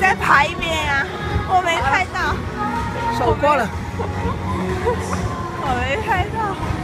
该爬一遍呀，我没拍到，手过了，我没拍到。